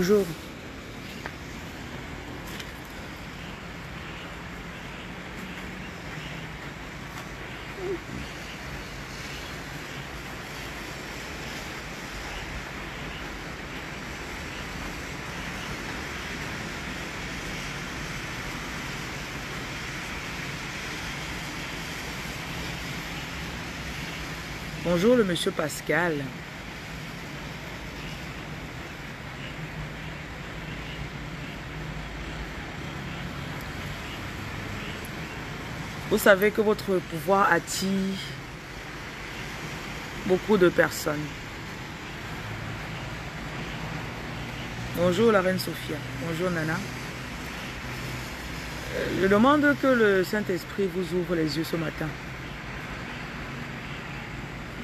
Bonjour. Bonjour le monsieur Pascal. Vous savez que votre pouvoir attire beaucoup de personnes. Bonjour la reine Sophia. Bonjour Nana. Euh, Je demande que le Saint-Esprit vous ouvre les yeux ce matin.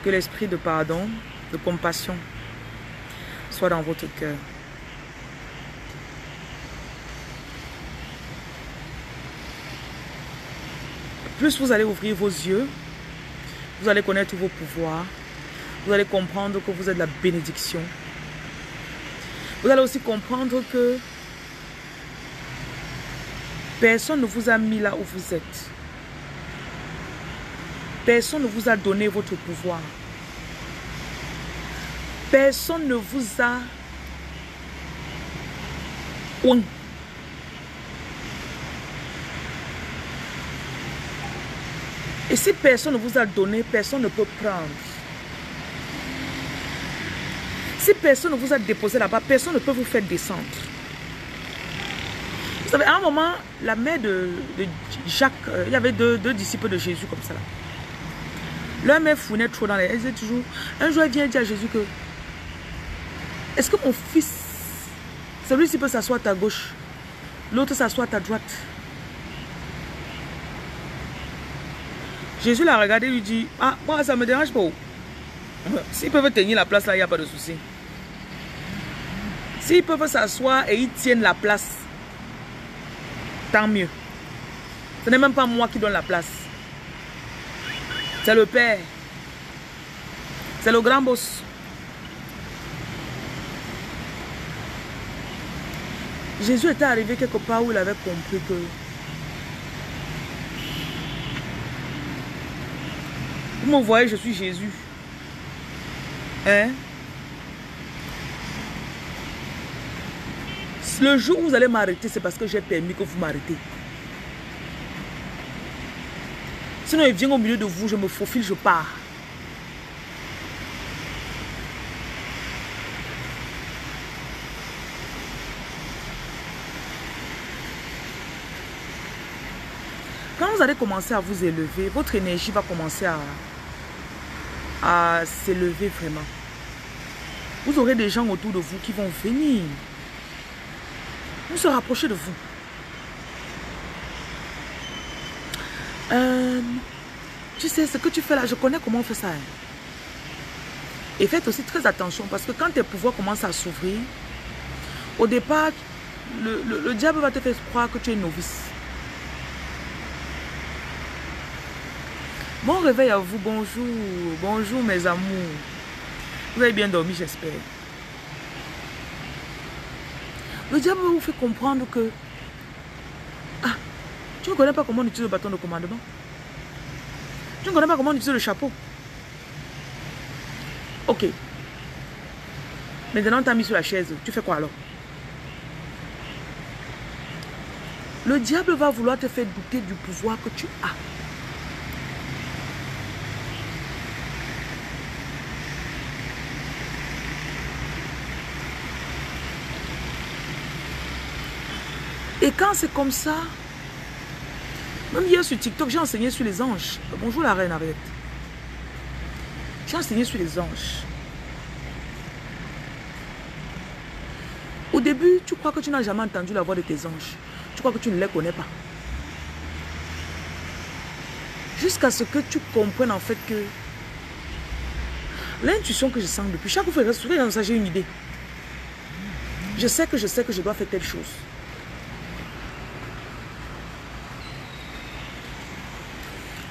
Que l'esprit de pardon, de compassion soit dans votre cœur. Plus vous allez ouvrir vos yeux, vous allez connaître vos pouvoirs, vous allez comprendre que vous êtes la bénédiction. Vous allez aussi comprendre que personne ne vous a mis là où vous êtes. Personne ne vous a donné votre pouvoir. Personne ne vous a... Et si personne ne vous a donné, personne ne peut prendre. Si personne ne vous a déposé là-bas, personne ne peut vous faire descendre. Vous savez, à un moment, la mère de, Jacques, euh, il y avait deux, disciples de Jésus comme ça. Là. Leur mère fournait trop dans les... Elle disait toujours... Un jour, elle vient dire à Jésus que... Est-ce que mon fils, celui-ci peut s'asseoir à ta gauche, l'autre s'assoit à ta droite? Jésus l'a regardé et lui dit, ah, moi, ça ne me dérange pas. S'ils peuvent tenir la place là, il n'y a pas de souci. S'ils peuvent s'asseoir et ils tiennent la place, tant mieux. Ce n'est même pas moi qui donne la place. C'est le Père. C'est le grand boss. Jésus était arrivé quelque part où il avait compris que Vous me voyez, je suis Jésus. Hein? Le jour où vous allez m'arrêter, c'est parce que j'ai permis que vous m'arrêtez. Sinon, il vient au milieu de vous, je me faufile, je pars. Quand vous allez commencer à vous élever, votre énergie va commencer à, à s'élever vraiment. Vous aurez des gens autour de vous qui vont venir. Vous se rapprocher de vous. Euh, tu sais, ce que tu fais là, je connais comment on fait ça. hein. Et faites aussi très attention parce que quand tes pouvoirs commencent à s'ouvrir, au départ, le, le- le diable va te faire croire que tu es novice. Bon réveil à vous, bonjour, bonjour mes amours. Vous avez bien dormi, j'espère. Le diable vous fait comprendre que ah, tu ne connais pas comment on utilise le bâton de commandement. Tu ne connais pas comment on utilise le chapeau. Ok. Maintenant, on t'a mis sur la chaise. Tu fais quoi alors? Le diable va vouloir te faire douter du pouvoir que tu as. Et quand c'est comme ça, même hier sur TikTok, j'ai enseigné sur les anges. Bonjour la reine, arrête. J'ai enseigné sur les anges. Au début, tu crois que tu n'as jamais entendu la voix de tes anges. Tu crois que tu ne les connais pas. Jusqu'à ce que tu comprennes en fait que l'intuition que je sens depuis, chaque fois que je regarde ça, j'ai une idée. Je sais que je sais que je dois faire telle chose.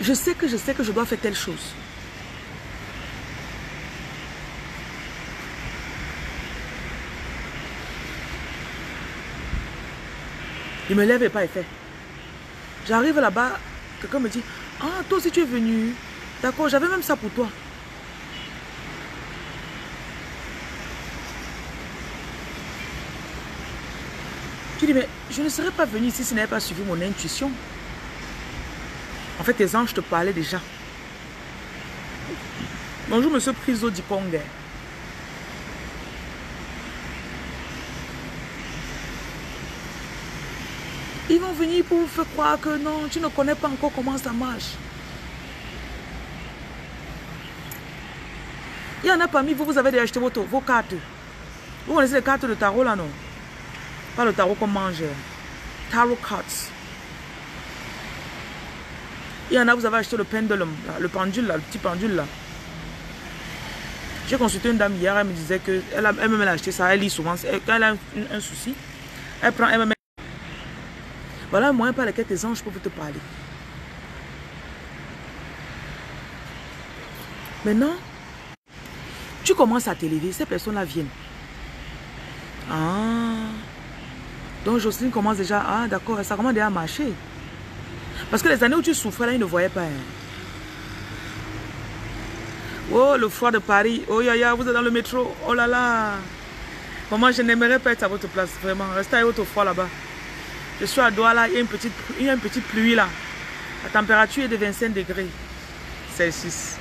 Je sais que je sais que je dois faire telle chose. Il me lève et pas effet. J'arrive là-bas, quelqu'un me dit, ah, toi aussi tu es venu. D'accord, j'avais même ça pour toi. Tu dis, mais je ne serais pas venu si ce n'avait pas suivi mon intuition. Fait, tes anges te parlaient déjà. Bonjour, monsieur Priso Dipong. Ils vont venir pour vous faire croire que non, tu ne connais pas encore comment ça marche. Il y en a parmi vous, vous avez déjà acheté vos, vos cartes. Vous connaissez les cartes de tarot là, non? Pas le tarot qu'on mange. Tarot cards. Il y en a, vous avez acheté le le pendule, le petit pendule là. J'ai consulté une dame hier, elle me disait que elle, elle a acheté ça, elle lit souvent. quand elle a un, souci, elle prend, elle me voilà un moyen par lequel tes anges peuvent te parler. Maintenant, tu commences à t'élever, ces personnes-là viennent. Ah. Donc Jocelyne commence déjà, ah d'accord, ça commence déjà à marcher. Parce que les années où tu souffrais là, ils ne voyaient pas. Hein. Oh, le froid de Paris. Oh, ya, ya, vous êtes dans le métro. Oh là là. Maman, je n'aimerais pas être à votre place, vraiment. Restez à votre froid là-bas. Je suis à Douala, il y a une petite, il y a une petite pluie là. La température est de 25 degrés Celsius.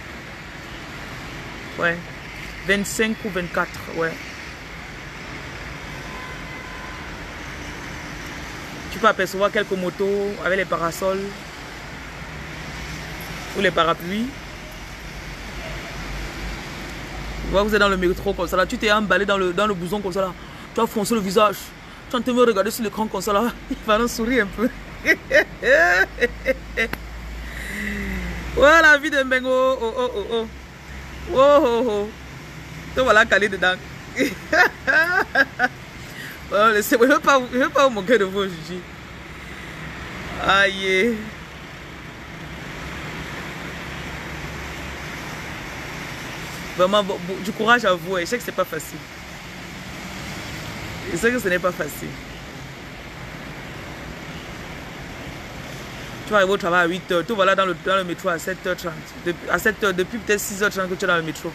Ouais. 25 ou 24, ouais. Apercevoir quelques motos avec les parasols ou les parapluies. Tu vois, vous êtes dans le métro comme ça là. Tu t'es emballé dans le, dans le bouson comme ça là. Tu as foncé le visage. Tu es me regarder sur l'écran comme ça là. Il va nous sourire un peu. voilà la vie de Mbengo. Oh oh oh oh. Oh oh oh. Te voilà calé dedans. bon, je veux pas vous moquer de vous aujourd'hui. Aïe. Vraiment, du courage à vous. Je sais que c'est pas facile. Je sais que ce n'est pas facile. Tu vas arriver au travail à 8h. Tu vas là dans le, dans le métro à 7h30. à 7h, depuis peut-être 6h30 que tu es dans le métro.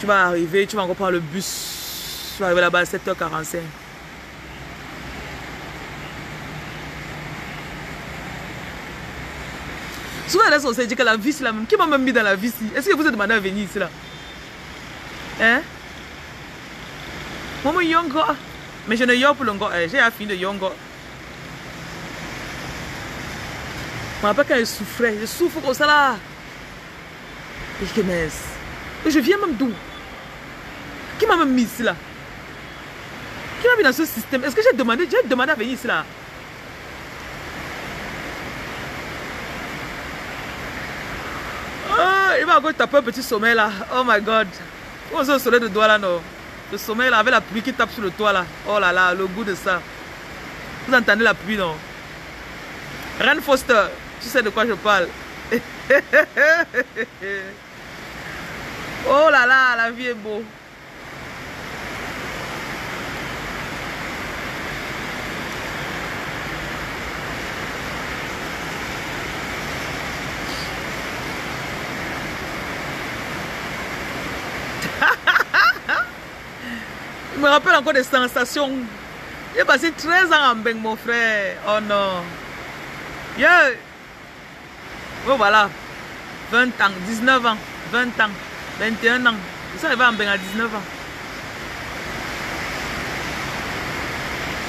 Tu vas arriver, tu vas encore prendre le bus. Tu vas arriver là-bas à 7h45. Souvent, on s'est dit que la vie, c'est la même. Qui m'a même mis dans la vie ici? Est-ce que vous êtes demandé à venir ici là? Hein? Maman yongo. Mais je ne yongo pour eh, J'ai fini de yongo. Je me rappelle quand je souffrais. Je souffre comme ça là. Et je viens même d'où? Qui m'a même mis ici là? Qui m'a mis dans ce système? Est-ce que j'ai demandé? J'ai demandé à venir ici là Oh, il va encore taper un petit sommeil là. Oh my god. Comment ça, le soleil de doigt là, non Le sommeil là, avec la pluie qui tape sur le toit là. Oh là là, le goût de ça. Vous entendez la pluie, non? Ren Foster, tu sais de quoi je parle. oh là là, la vie est beau. Je rappelle encore des sensations. J'ai passé 13 ans en Beng, mon frère. Oh non. Oh voilà. 20 ans, 19 ans, 20 ans, 21 ans. Je suis en Beng à 19 ans.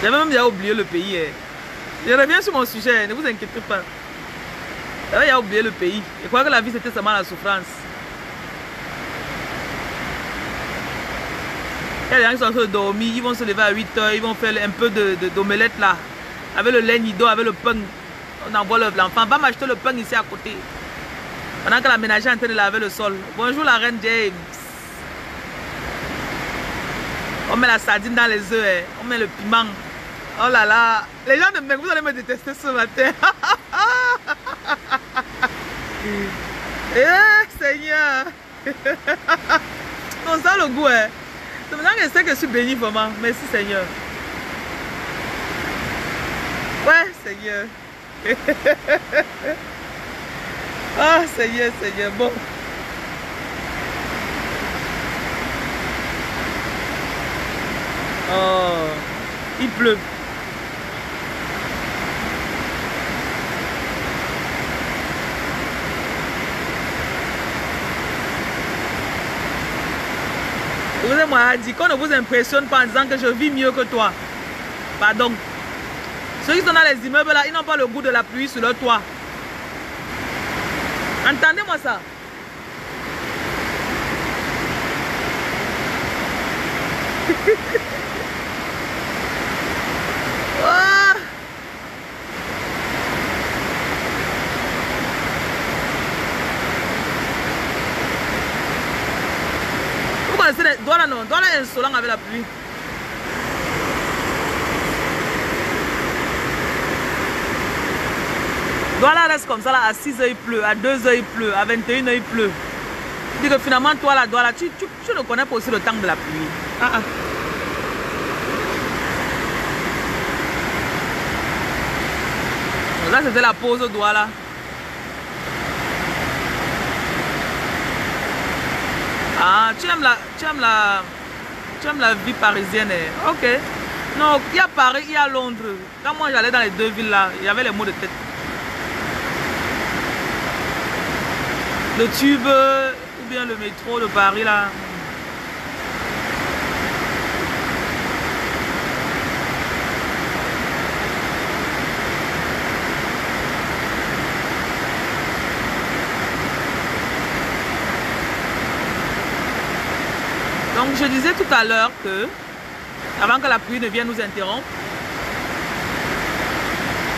J'avais même déjà oublié le pays. Eh. Je reviens sur mon sujet, ne vous inquiétez pas. J'avais déjà oublié le pays. Je crois que la vie c'était seulement la souffrance. Il y a des gens qui sont en train de dormir, ils vont se lever à 8 h ils vont faire un peu d'omelette de, là. Avec le lait nido, avec le pain. On envoie l'enfant. Va m'acheter le pain ici à côté. Pendant que la ménagère est en train de laver le sol. Bonjour la reine James. On met la sardine dans les œufs. Hein. On met le piment. Oh là là. Les gens de Mec, vous allez me détester ce matin. eh, Seigneur. On sent le goût, hein. Maintenant je sais que je suis béni vraiment. Merci Seigneur. Ouais, Seigneur. ah, Seigneur, Seigneur. Bon. Oh, il pleut. Moi dit qu'on ne vous impressionne pas en disant que je vis mieux que toi. Pardon. Ceux qui sont dans les immeubles là, ils n'ont pas le goût de la pluie sur leur toit. Entendez-moi ça. oh. Vous connaissez les... Douala non, Douala est insolent avec la pluie. Douala reste comme ça là, à 6h il pleut, à 2h il pleut, à 21h il pleut. Dis que finalement toi là, Douala, tu, tu, tu ne connais pas aussi le temps de la pluie. Ah, ah. Ça c'était la pause Douala. Ah, tu aimes la, tu aimes la, tu aimes la vie parisienne. eh? Ok. Non, il y a Paris, il y a Londres. Quand moi j'allais dans les deux villes là, il y avait les mots de tête. Le tube euh, ou bien le métro de Paris là. Je disais tout à l'heure que, avant que la pluie ne vienne nous interrompre,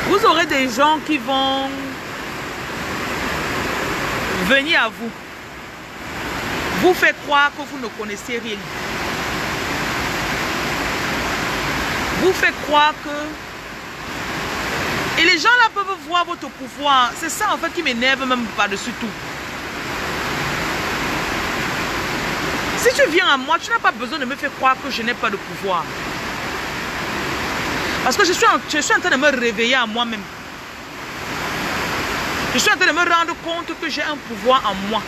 vous aurez des gens qui vont venir à vous, vous faire croire que vous ne connaissez rien. Vous fait croire que... Et les gens là peuvent voir votre pouvoir. C'est ça en fait qui m'énerve même par-dessus tout. Si tu viens à moi, tu n'as pas besoin de me faire croire que je n'ai pas de pouvoir. Parce que je suis, en, train de me réveiller à moi-même. Je suis en train de me rendre compte que j'ai un pouvoir en moi.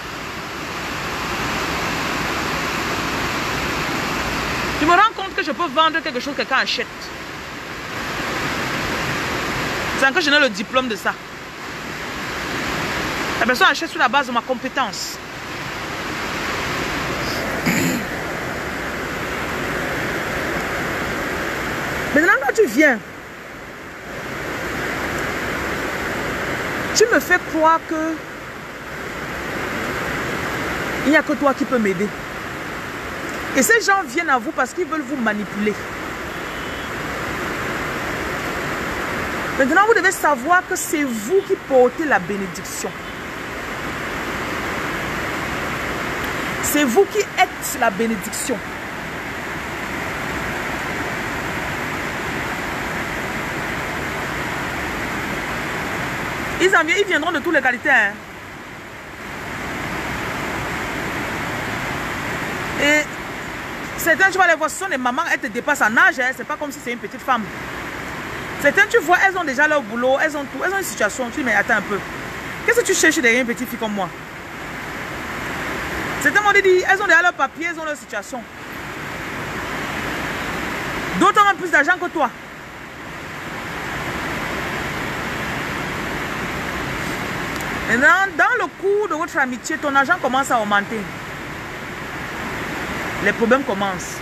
Je me rends compte que je peux vendre quelque chose que quelqu'un achète. Sans que je n'ai le diplôme de ça. La personne achète sur la base de ma compétence. Maintenant, quand tu viens, tu me fais croire que il n'y a que toi qui peux m'aider. Et ces gens viennent à vous parce qu'ils veulent vous manipuler. Maintenant, vous devez savoir que c'est vous qui portez la bénédiction. C'est vous qui êtes la bénédiction. Ils, en, ils viendront de toutes les qualités. Hein. Et certains, tu vas les voir, ce sont des mamans, elles te dépassent en âge. Hein. C'est pas comme si c'est une petite femme. Certains, tu vois, elles ont déjà leur boulot, elles ont tout, elles ont une situation. Tu dis, mais attends un peu. Qu'est-ce que tu cherches derrière une petite fille comme moi? Certains m'ont dit, elles ont déjà leur papier, elles ont leur situation. D'autres ont plus d'argent que toi. Maintenant, dans le cours de votre amitié, ton argent commence à augmenter. Les problèmes commencent.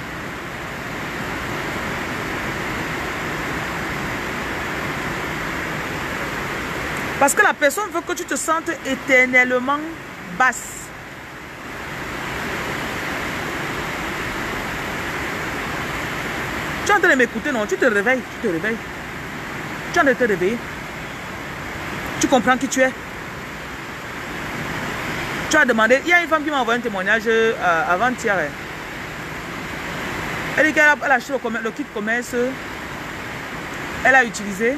Parce que la personne veut que tu te sentes éternellement basse. Tu es en train de m'écouter, non? Tu te réveilles, tu te réveilles. Tu es en train de te réveiller. Tu comprends qui tu es? Tu as demandé, il y a une femme qui m'a envoyé un témoignage euh, avant-hier. Elle dit qu'elle a, acheté le, kit commerce. Elle a utilisé.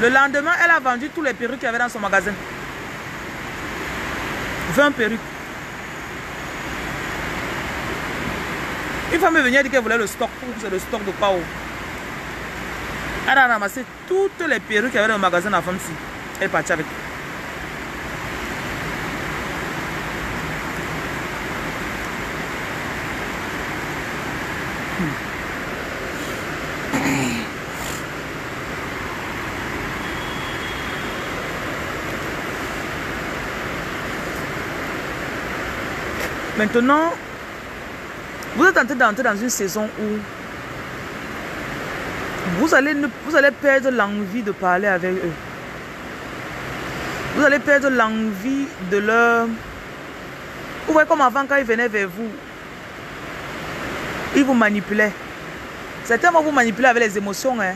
Le lendemain, elle a vendu tous les perruques qu'il y avait dans son magasin. 20 perruques. Une femme est venue, elle dit qu'elle voulait le stock. C'est le stock de Pao. Elle a ramassé toutes les perruques qu'il y avait dans le magasin de la femme. Elle est partie avec. Maintenant, vous êtes en train d'entrer dans une saison où vous allez, vous allez perdre l'envie de parler avec eux. Vous allez perdre l'envie de leur... Vous voyez comme avant quand ils venaient vers vous, ils vous manipulaient. Certains vont vous manipuler avec les émotions. Hein.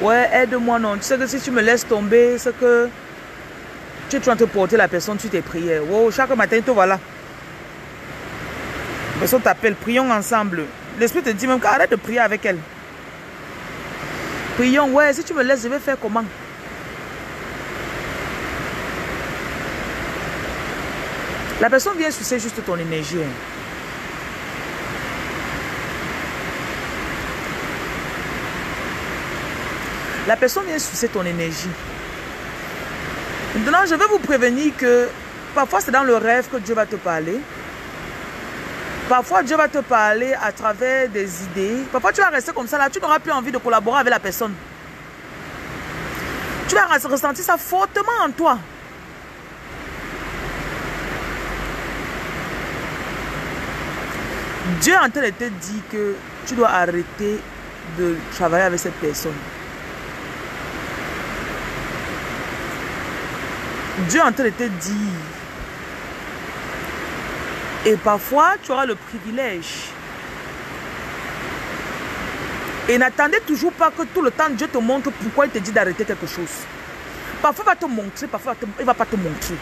Ouais, aide-moi, non. Tu sais que si tu me laisses tomber, c'est que tu es en train de porter la personne, tu t'es prié. Wow, chaque matin, te voilà personne t'appelle, prions ensemble. L'esprit te dit même arrête de prier avec elle. Prions, ouais, si tu me laisses, je vais faire comment? La personne vient sucer juste ton énergie. Hein. La personne vient sucer ton énergie. Maintenant, je vais vous prévenir que parfois c'est dans le rêve que Dieu va te parler. Parfois, Dieu va te parler à travers des idées. Parfois, tu vas rester comme ça là. Tu n'auras plus envie de collaborer avec la personne. Tu vas ressentir ça fortement en toi. Dieu en train de te dire que tu dois arrêter de travailler avec cette personne. Dieu en train de te dire et parfois, tu auras le privilège. Et n'attendez toujours pas que tout le temps Dieu te montre pourquoi il te dit d'arrêter quelque chose. Parfois, il va te montrer, parfois, il ne va pas te montrer.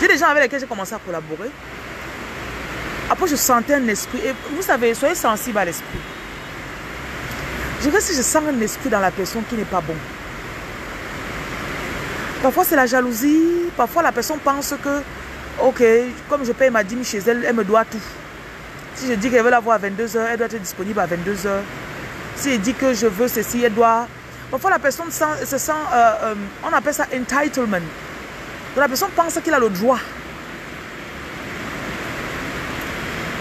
J'ai des gens avec lesquels j'ai commencé à collaborer. Après, je sentais un esprit. Et vous savez, soyez sensible à l'esprit. Je dirais si je sens un esprit dans la personne qui n'est pas bon. Parfois, c'est la jalousie. Parfois, la personne pense que, ok, comme je paye ma dîme chez elle, elle me doit tout. Si je dis qu'elle veut l'avoir à 22h, elle doit être disponible à 22h. Si elle dit que je veux ceci, elle doit... Parfois, la personne se sent, euh, euh, on appelle ça entitlement. La personne pense qu'il a le droit.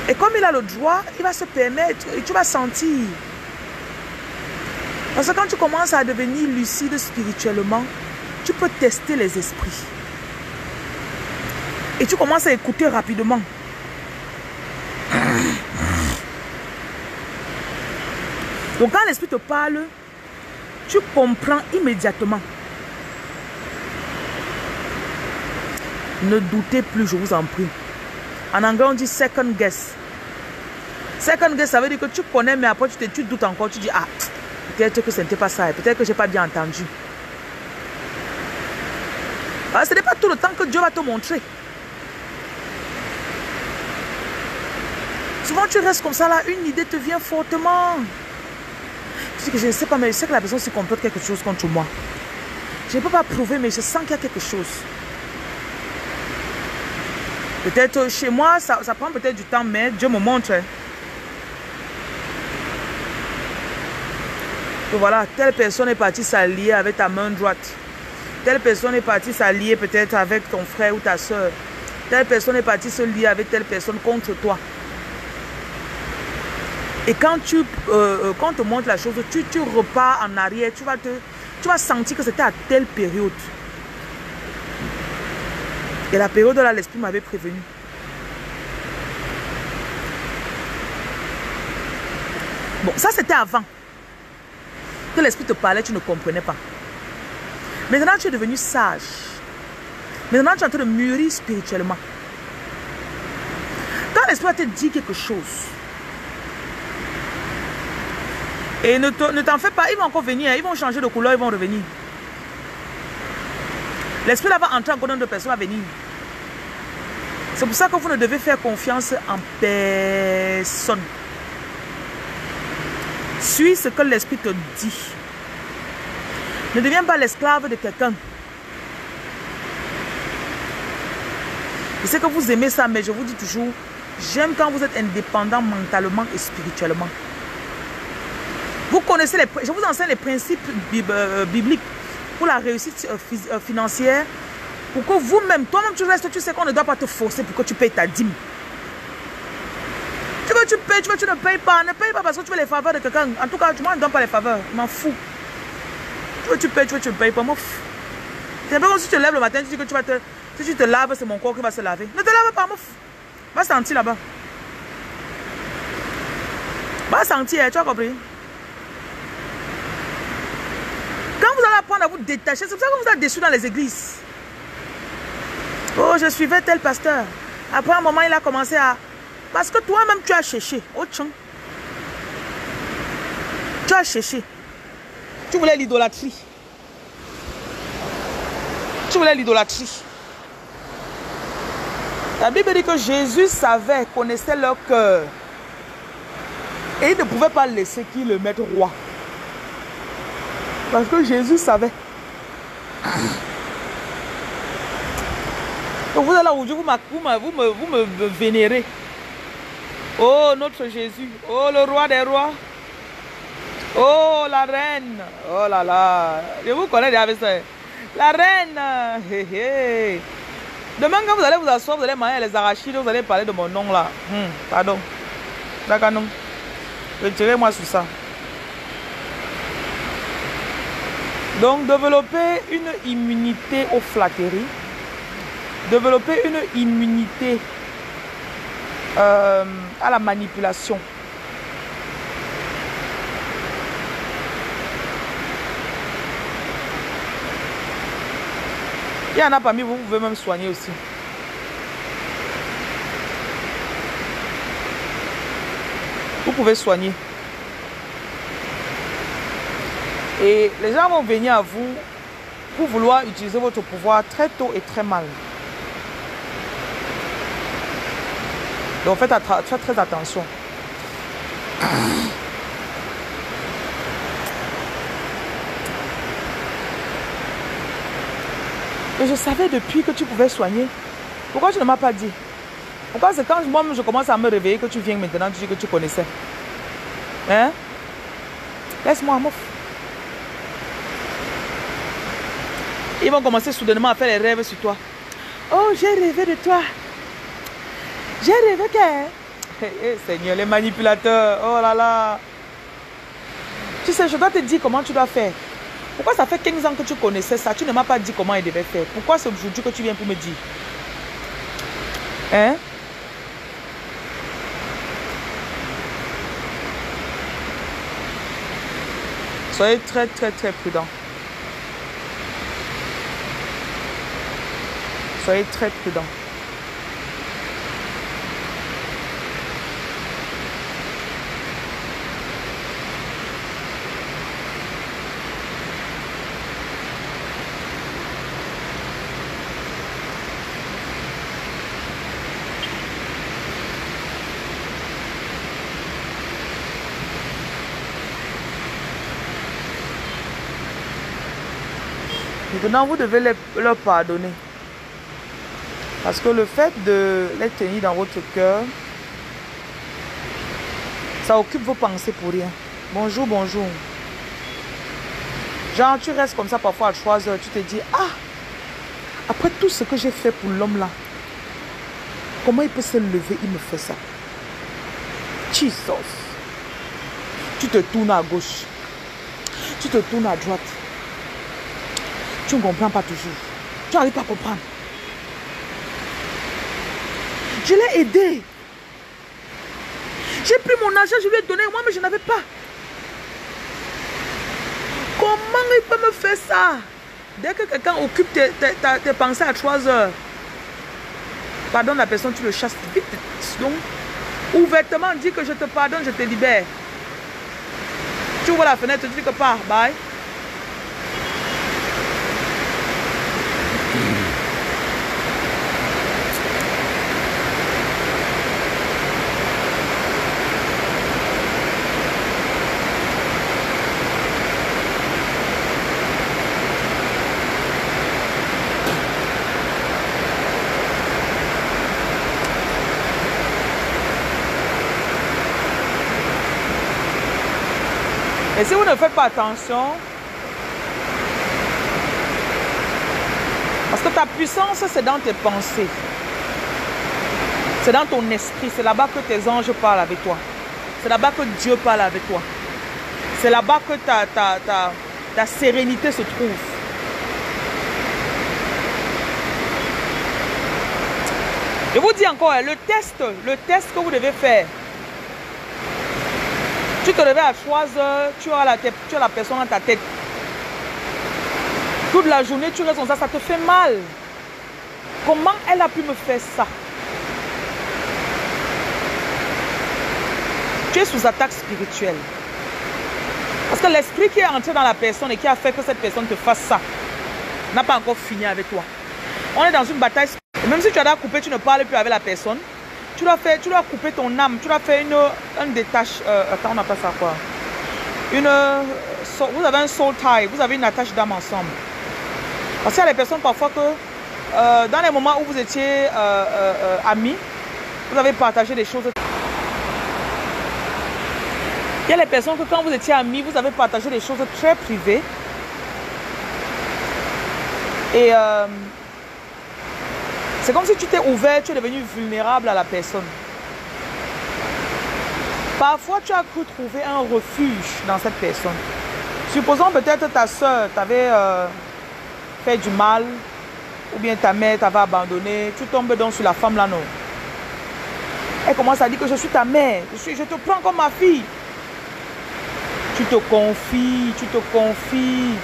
Et comme il a le droit, il va se permettre et tu vas sentir. Parce que quand tu commences à devenir lucide spirituellement, tu peux tester les esprits. Et tu commences à écouter rapidement. Donc quand l'esprit te parle, tu comprends immédiatement. Ne doutez plus, je vous en prie. En anglais, on dit second guess. Second guess, ça veut dire que tu connais, mais après tu, te, tu doutes encore. Tu dis, ah, peut-être que ce n'était pas ça. Peut-être que je n'ai pas bien entendu. Ah, ce n'est pas tout le temps que Dieu va te montrer. Souvent, tu restes comme ça, là, une idée te vient fortement. Je ne sais pas, mais je sais que la personne se complète quelque chose contre moi. Je ne peux pas prouver, mais je sens qu'il y a quelque chose. Peut-être chez moi, ça, prend peut-être du temps, mais Dieu me montre. Hein. Voilà, telle personne est partie s'allier avec ta main droite. Telle personne est partie s'allier peut-être avec ton frère ou ta soeur. Telle personne est partie se lier avec telle personne contre toi. Et quand tu euh, euh, quand on te montre la chose, tu, repars en arrière, tu vas, tu vas sentir que c'était à telle période. Et la période là, l'esprit m'avait prévenu. Bon, ça c'était avant. Que l'esprit te parlait, tu ne comprenais pas. Maintenant, tu es devenu sage. Maintenant, tu es en train de mûrir spirituellement. Quand l'esprit te dit quelque chose, et ne t'en fais pas, ils vont encore venir, ils vont changer de couleur, ils vont revenir. L'esprit là va entrer encore de personnes va venir. C'est pour ça que vous ne devez faire confiance en personne. Suis ce que l'esprit te dit. Ne deviens pas l'esclave de quelqu'un. Je sais que vous aimez ça, mais je vous dis toujours, J'aime quand vous êtes indépendant mentalement et spirituellement. Vous connaissez les... Je vous enseigne les principes euh, bibliques pour la réussite euh, euh, financière. Pour que vous-même, toi-même, tu restes, tu sais qu'on ne doit pas te forcer pour que tu payes ta dîme. Tu veux, tu payes, tu veux, tu ne payes pas. Ne paye pas parce que tu veux les faveurs de quelqu'un. En tout cas, tu ne donnes pas les faveurs. M'en fous. Tu veux, tu payes, tu veux, tu payes pas. Fous. C'est un peu comme si tu te lèves le matin, tu dis que tu vas te... Si tu te laves, c'est mon corps qui va se laver. Ne te lave pas, fous. Va sentir là-bas. Va sentir, tu as compris? Quand vous allez apprendre à vous détacher, c'est pour ça que vous êtes déçus dans les églises. Oh, je suivais tel pasteur. Après un moment, il a commencé à... Parce que toi-même, tu as cherché. Oh, tchon. Tu as cherché. Tu voulais l'idolâtrie. Tu voulais l'idolâtrie. La Bible dit que Jésus savait, connaissait leur cœur. Et il ne pouvait pas laisser qu'il le mette roi. Parce que Jésus savait. Donc vous allez aujourd'hui, vous, vous, me, vous me vénérez. Oh, notre Jésus. Oh, le roi des rois. Oh, la reine. Oh là là. Je vous connais déjà avec ça. La reine. Hé. Demain, quand vous allez vous asseoir, vous allez manger les arachides, vous allez parler de mon nom là. Hmm, pardon. D'accord, non. Retirez-moi sur ça. Donc, développer une immunité aux flatteries. Développer une immunité euh, à la manipulation. Il y en a parmi vous, vous pouvez même soigner aussi. Vous pouvez soigner. Et les gens vont venir à vous pour vouloir utiliser votre pouvoir très tôt et très mal. Donc faites, très attention. Je savais depuis que tu pouvais soigner. Pourquoi tu ne m'as pas dit? Pourquoi c'est quand moi je commence à me réveiller que tu viens maintenant, tu dis que tu connaissais? Hein? Laisse-moi, mouf. Ils vont commencer soudainement à faire les rêves sur toi. Oh, j'ai rêvé de toi. J'ai rêvé que... Eh, Seigneur, les manipulateurs, oh là là. Tu sais, je dois te dire comment tu dois faire. Pourquoi ça fait 15 ans que tu connaissais ça? Tu ne m'as pas dit comment il devait faire. Pourquoi c'est aujourd'hui que tu viens pour me dire? Hein? Soyez très très très prudent. Soyez très prudent. Maintenant, vous devez leur pardonner. Parce que le fait de les tenir dans votre cœur, ça occupe vos pensées pour rien. Bonjour, bonjour. Genre, tu restes comme ça parfois à 3 heures, tu te dis, ah, après tout ce que j'ai fait pour l'homme là, comment il peut se lever, il me fait ça? Jesus. Tu te tournes à gauche. Tu te tournes à droite. Tu ne comprends pas toujours. Tu n'arrives pas à comprendre. Je l'ai aidé. J'ai pris mon argent, je lui ai donné, moi, mais je n'avais pas. Comment il peut me faire ça? Dès que quelqu'un occupe tes, pensées à 3 heures, pardonne la personne, tu le chasses vite. Donc, ouvertement, dis que je te pardonne, je te libère. Tu ouvres la fenêtre, tu dis que pas, bye. Et si vous ne faites pas attention, parce que ta puissance, c'est dans tes pensées. C'est dans ton esprit. C'est là-bas que tes anges parlent avec toi. C'est là-bas que Dieu parle avec toi. C'est là-bas que ta, ta, ta, ta sérénité se trouve. Je vous dis encore, hein, le test, le test que vous devez faire. Tu te réveilles à 3 heures, tu as la, tu as la personne dans ta tête. Toute la journée, tu restes comme ça, ça te fait mal. Comment elle a pu me faire ça? Tu es sous attaque spirituelle. Parce que l'esprit qui est entré dans la personne et qui a fait que cette personne te fasse ça n'a pas encore fini avec toi. On est dans une bataille. Même si tu as déjà coupé, tu ne parles plus avec la personne. Tu dois, faire, tu dois couper ton âme. Tu dois faire une, un détache. Euh, attends, on appelle ça quoi? Une, Vous avez un soul tie. Vous avez une attache d'âme ensemble. Parce qu'il y a des personnes parfois que euh, dans les moments où vous étiez euh, amis, vous avez partagé des choses. Il y a les personnes que quand vous étiez amis, vous avez partagé des choses très privées. Et euh, c'est comme si tu t'es ouvert, tu es devenu vulnérable à la personne. Parfois, tu as cru trouver un refuge dans cette personne. Supposons peut-être ta soeur t'avait euh, fait du mal, ou bien ta mère t'avait abandonné, tu tombes donc sur la femme là, non. Elle commence à dire que je suis ta mère, je, suis, je te prends comme ma fille. Tu te confies, tu te confies.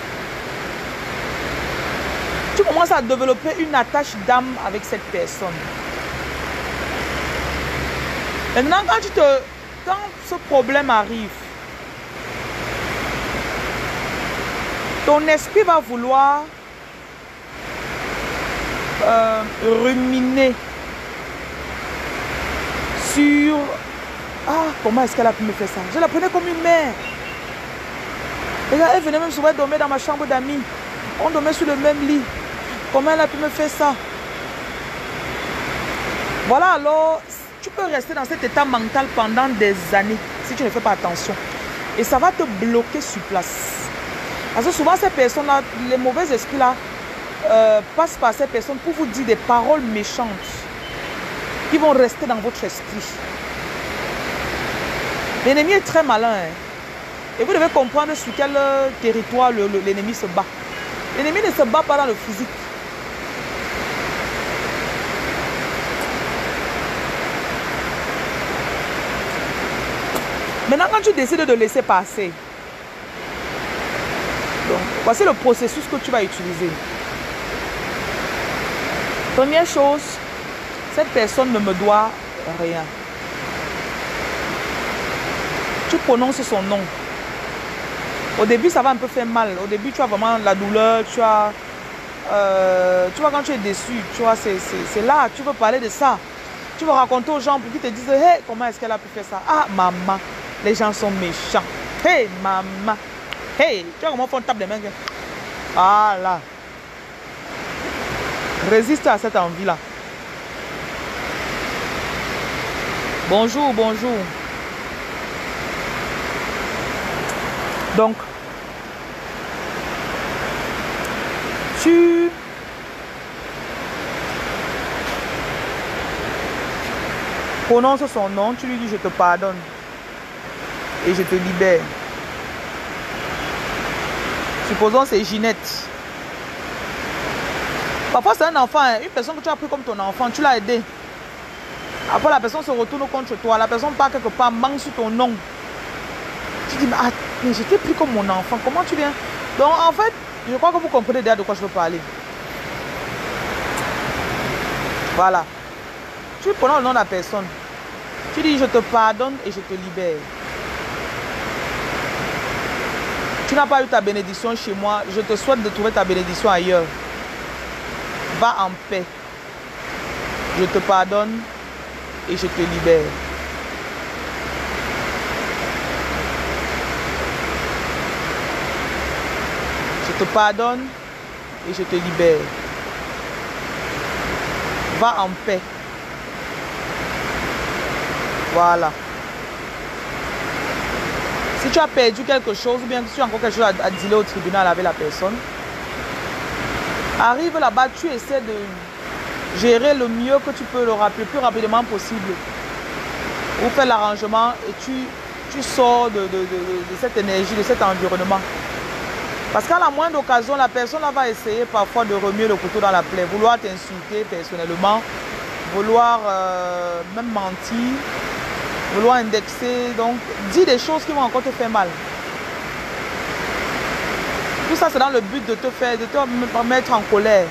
Tu commences à développer une attache d'âme avec cette personne. Maintenant, quand, tu te, quand ce problème arrive, ton esprit va vouloir euh, ruminer sur Ah, comment est-ce qu'elle a pu me faire ça? Je la prenais comme une mère. Et là, elle venait même souvent dormir dans ma chambre d'amis. On dormait sur le même lit. Comment elle a pu me faire ça? Voilà, alors, tu peux rester dans cet état mental pendant des années si tu ne fais pas attention. Et ça va te bloquer sur place. Parce que souvent, ces personnes-là, les mauvais esprits-là, euh, passent par ces personnes pour vous dire des paroles méchantes qui vont rester dans votre esprit. L'ennemi est très malin. Hein. Et vous devez comprendre sur quel euh, territoire l'ennemi se bat. L'ennemi ne se bat pas dans le physique. Maintenant, quand tu décides de laisser passer, voici le processus que tu vas utiliser. Première chose, cette personne ne me doit rien. Tu prononces son nom. Au début, ça va un peu faire mal. Au début, tu as vraiment la douleur, tu as... Euh, tu vois, quand tu es déçu, tu vois, c'est là, tu veux parler de ça. Tu veux raconter aux gens pour qu'ils te disent, hé, comment est-ce qu'elle a pu faire ça Ah, maman, les gens sont méchants. Hé, maman. Hé, tu vois comment on tape des mains Ah là. Résiste à cette envie-là. Bonjour, bonjour. Donc, tu prononces son nom, tu lui dis je te pardonne et je te libère. Supposons c'est Ginette. Parfois c'est un enfant, hein. une personne que tu as pris comme ton enfant, tu l'as aidé. Après la personne se retourne contre toi, la personne part quelque part, manque sur ton nom. Tu dis mais, ah, mais je t'ai pris comme mon enfant, comment tu viens? Donc en fait, je crois que vous comprenez déjà de quoi je veux parler. Voilà. Tu prends le nom de la personne. Tu dis je te pardonne et je te libère. Tu n'as pas eu ta bénédiction chez moi. Je te souhaite de trouver ta bénédiction ailleurs. Va en paix. Je te pardonne et je te libère. te pardonne et je te libère. Va en paix. Voilà. Si tu as perdu quelque chose, ou bien si tu as encore quelque chose à, à dealer au tribunal avec la personne, arrive là-bas, tu essaies de gérer le mieux que tu peux, le, le plus rapidement possible. Vous faites l'arrangement et tu, tu sors de, cette énergie, de cet environnement. Parce qu'à la moindre occasion, la personne va essayer parfois de remuer le couteau dans la plaie, vouloir t'insulter personnellement, vouloir euh, même mentir, vouloir indexer, donc dis des choses qui vont encore te faire mal. Ça, c'est dans le but de te faire, de te mettre en colère.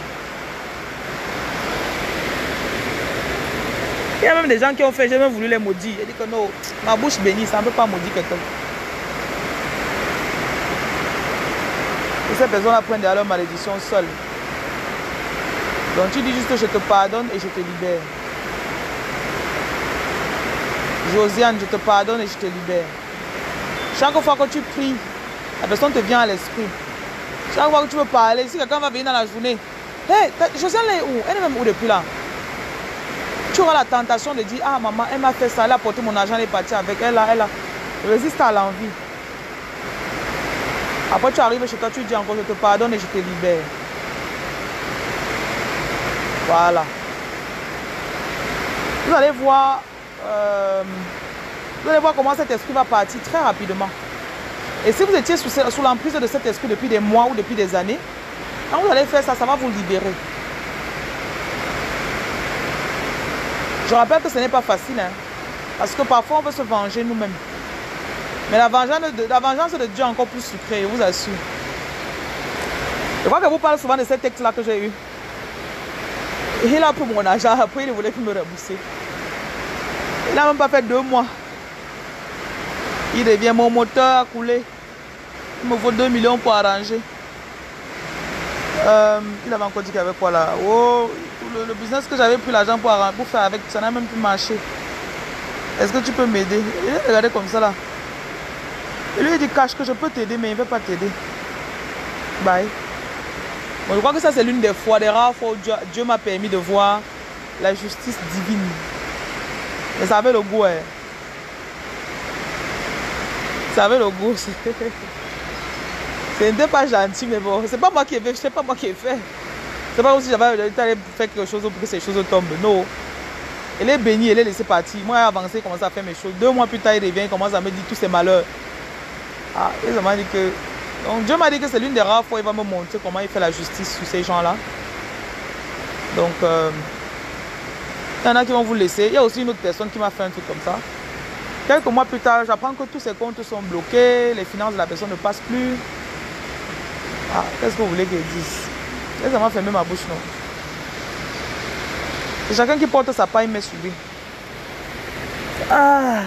Il y a même des gens qui ont fait, j'ai même voulu les maudire. Il dit que non, ma bouche bénie, ça ne peut pas maudire quelqu'un. Et ces personnes-là prennent derrière leur malédiction seule. Donc tu dis juste je te pardonne et je te libère. Josiane, je te pardonne et je te libère. Chaque fois que tu pries, la personne te vient à l'esprit. Chaque fois que tu veux parler, si quelqu'un va venir dans la journée, hé, hey, est où Elle est même où depuis là? Tu auras la tentation de dire, ah maman, elle m'a fait ça, elle a porté mon argent, elle est partie avec elle, elle a résiste à l'envie. Après tu arrives chez toi, tu dis encore, je te pardonne et je te libère. Voilà. Vous allez voir, euh, vous allez voir comment cet esprit va partir très rapidement. Et si vous étiez sous, l'emprise de cet esprit depuis des mois ou depuis des années, quand vous allez faire ça, ça va vous libérer. Je rappelle que ce n'est pas facile, hein, parce que parfois on veut se venger nous-mêmes. Mais la vengeance, de, Dieu est encore plus sucrée, je vous assure. Je crois que vous parlez souvent de ce texte-là que j'ai eu. Il a pris mon argent, après il voulait qu'il me rembourser. Il n'a même pas fait deux mois. Il devient mon moteur à couler. Il me faut 2 millions pour arranger. Euh, il avait encore dit qu'il y avait quoi là? Oh, le, business que j'avais pris l'argent pour, pour, faire avec, ça n'a même plus marché. Est-ce que tu peux m'aider? Il comme ça là. Il lui a dit cache que je peux t'aider, mais il ne veut pas t'aider. Bye. Bon, je crois que ça c'est l'une des fois, des rares fois où Dieu, Dieu m'a permis de voir la justice divine. Mais ça avait le goût, hein. Ça avait le goût. Ce n'était pas gentil, mais bon, c'est pas moi qui ai fait, c'est pas moi qui ai fait. C'est pas comme si j'avais fait quelque chose pour que ces choses tombent. Non. Elle est bénie, elle est laissée partir. Moi, j'ai avancé, commencé à faire mes choses. Deux mois plus tard, il revient, commence à me dire tous ses malheurs. Ah, m'a dit que. Donc, Dieu m'a dit que c'est l'une des rares fois où il va me montrer comment il fait la justice sur ces gens-là. Donc, euh, il y en a qui vont vous laisser. Il y a aussi une autre personne qui m'a fait un truc comme ça. Quelques mois plus tard, j'apprends que tous ses comptes sont bloqués, les finances de la personne ne passent plus. Ah, qu'est-ce que vous voulez que je dise Ça m'a ma bouche, non? C'est chacun qui porte sa paille, mais suivi. Ah.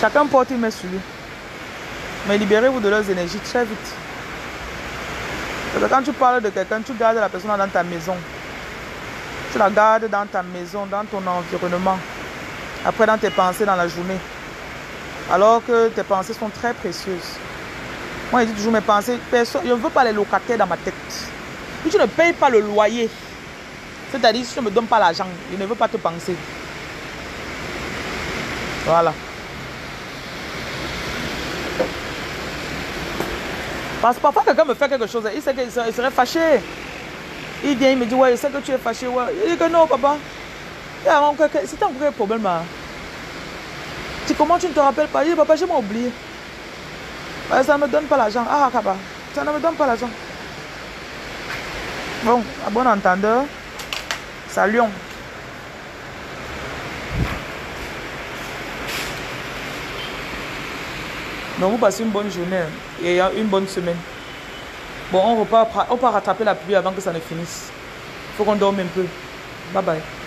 Chacun porte une main sur lui. Mais libérez-vous de leurs énergies très vite. Parce que quand tu parles de quelqu'un, tu gardes la personne dans ta maison. Tu la gardes dans ta maison, dans ton environnement. Après, dans tes pensées dans la journée. Alors que tes pensées sont très précieuses. Moi, je dis toujours mes pensées. Personne, je ne veux pas les locataires dans ma tête. Si tu ne payes pas le loyer, c'est-à-dire si tu ne me donnes pas l'argent, je ne veux pas te penser. Voilà. Parce que parfois, quelqu'un me fait quelque chose, il sait qu'il serait fâché. Il vient, il me dit, ouais, je sais que tu es fâché. Ouais. Il dit que non, papa. Encore un problème. Hein. Comment tu ne te rappelles pas Il dit, papa, je m'ai oublié. ça ne me donne pas l'argent. Ah, papa, ça ne me donne pas l'argent. Bon, à bon entendeur, salut. Donc vous passez une bonne journée et une bonne semaine. Bon, on repart, on part rattraper la pluie avant que ça ne finisse. Faut qu'on dorme un peu. Bye bye.